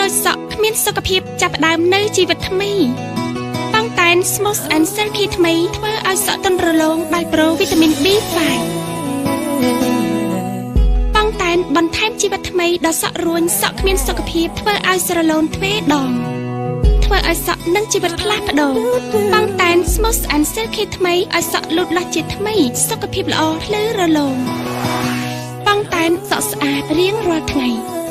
ដូចសក់គ្មានសុខភាពចាប់ផ្ដើមនៅជីវិតថ្មីប៉ង់តែន Smooth and Silky ថ្មីធ្វើឲ្យសក់ទន់រលោងដោយប្រូវីតាមីន B5 ប៉ង់តែនបន្ថែមជីវិតថ្មីដល់សក់រួញសក់គ្មានសុខភាពធ្វើឲ្យស្រឡូនទ្វេដងធ្វើឲ្យសក់និងជីវិតផ្លាស់ប្ដូរប៉ង់តែន Smooth and Silky ថ្មីឲ្យសក់លូតលាស់ជាថ្មីសុខភាពល្អភ្លឺរលោងប៉ង់តែនសក់ស្អាតរៀងរាល់ថ្ងៃ